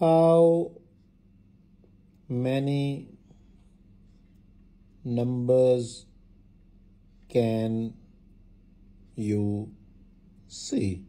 How many numbers can you see?